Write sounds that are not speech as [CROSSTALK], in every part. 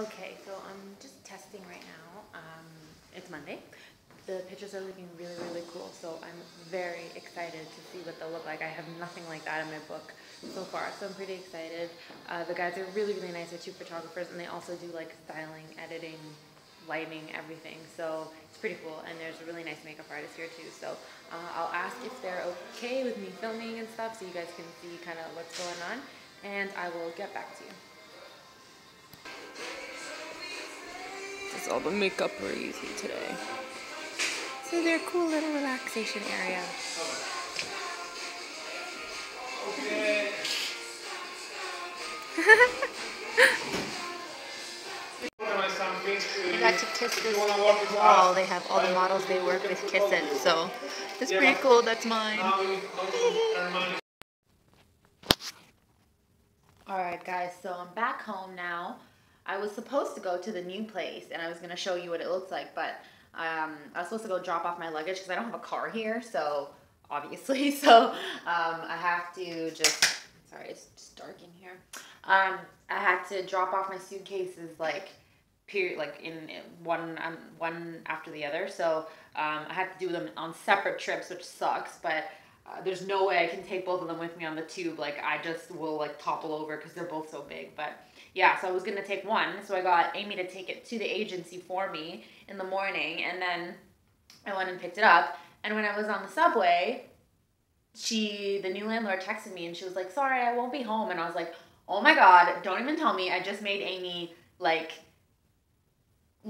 Okay, so I'm just testing right now. Um, it's Monday. The pictures are looking really, really cool, so I'm very excited to see what they'll look like. I have nothing like that in my book so far, so I'm pretty excited. Uh, the guys are really, really nice. They're two photographers, and they also do like styling, editing, lighting, everything. So it's pretty cool, and there's a really nice makeup artist here too. So uh, I'll ask if they're okay with me filming and stuff, so you guys can see kind of what's going on, and I will get back to you. This is all the makeup we're using today. So they're a cool little relaxation area. [LAUGHS] Okay. I got to kiss this wall. They have all the models they work with kiss it, so it's pretty cool. That's mine. [LAUGHS] Alright guys, so I'm back home now. I was supposed to go to the new place and I was going to show you what it looks like, but um, I was supposed to go drop off my luggage because I don't have a car here, so obviously, [LAUGHS] so um, I have to just, sorry, it's just dark in here. Um, I had to drop off my suitcases like period, like in one um, one after the other. So um, I had to do them on separate trips, which sucks, but. Uh, there's no way I can take both of them with me on the tube. Like I just will like topple over because they're both so big. But yeah, so I was gonna take one. So I got Amy to take it to the agency for me in the morning, and then I went and picked it up. And when I was on the subway, she, the new landlord, texted me and she was like, "Sorry, I won't be home." And I was like, "Oh my god, don't even tell me! I just made Amy like."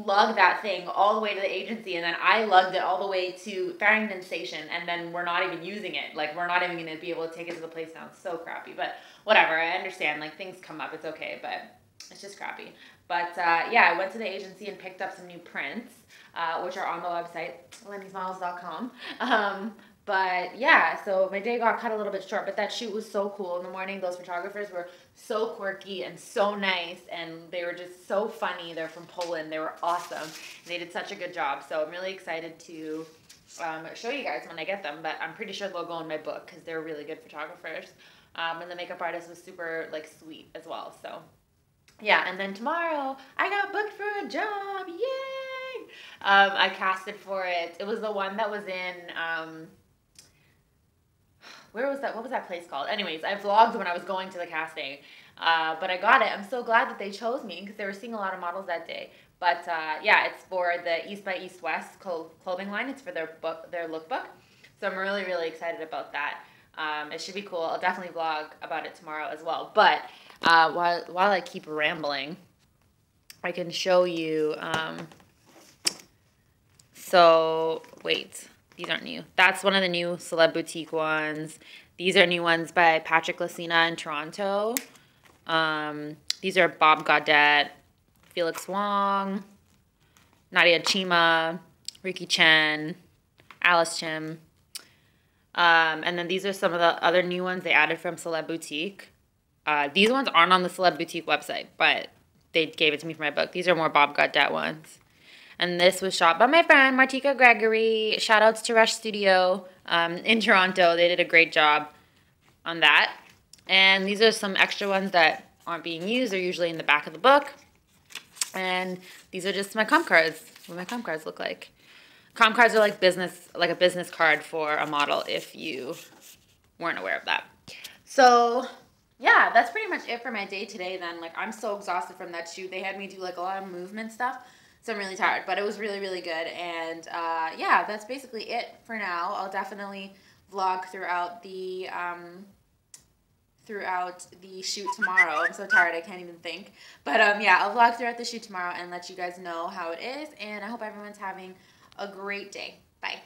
Lug that thing all the way to the agency and then I lugged it all the way to Farringdon station and then we're not even using it. Like we're not even gonna be able to take it to the place now. It's so crappy. But whatever, I understand. Like things come up, it's okay, but it's just crappy. But uh, yeah, I went to the agency and picked up some new prints, uh, which are on the website, lennysmiles.com. Um, but yeah, so my day got cut a little bit short, but that shoot was so cool. In the morning, those photographers were so quirky and so nice, and they were just so funny. They're from Poland. They were awesome. They did such a good job. So I'm really excited to um, show you guys when I get them, but I'm pretty sure they'll go in my book because they're really good photographers. Um, and the makeup artist was super like sweet as well. So yeah, and then tomorrow I got booked for a job. Yay! Um, I casted for it. It was the one that was in. Where was that? What was that place called? Anyways, I vlogged when I was going to the casting, uh, but I got it. I'm so glad that they chose me because they were seeing a lot of models that day. But uh, yeah, it's for the East by East West clothing line. It's for their book, their lookbook. So I'm really, really excited about that. Um, it should be cool. I'll definitely vlog about it tomorrow as well. But uh, while while I keep rambling, I can show you. Um, so wait. These aren't new. That's one of the new Celeb Boutique ones. These are new ones by Patrick Lacina in Toronto. Um, these are Bob Gaudet, Felix Wong, Nadia Chima, Ricky Chen, Alice Chim. Um, and then these are some of the other new ones they added from Celeb Boutique. Uh, these ones aren't on the Celeb Boutique website, but they gave it to me for my book. These are more Bob Gaudet ones. And this was shot by my friend Martika Gregory. Shout outs to Rush Studio um, in Toronto. They did a great job on that. And these are some extra ones that aren't being used. They're usually in the back of the book. And these are just my comp cards, what my comp cards look like. Comp cards are like business, like a business card for a model if you weren't aware of that. So yeah, that's pretty much it for my day today then. Like I'm so exhausted from that shoot. They had me do like a lot of movement stuff. So I'm really tired, but it was really, really good. And uh, yeah, that's basically it for now. I'll definitely vlog throughout the um, throughout the shoot tomorrow. I'm so tired, I can't even think. But um, yeah, I'll vlog throughout the shoot tomorrow and let you guys know how it is. And I hope everyone's having a great day. Bye.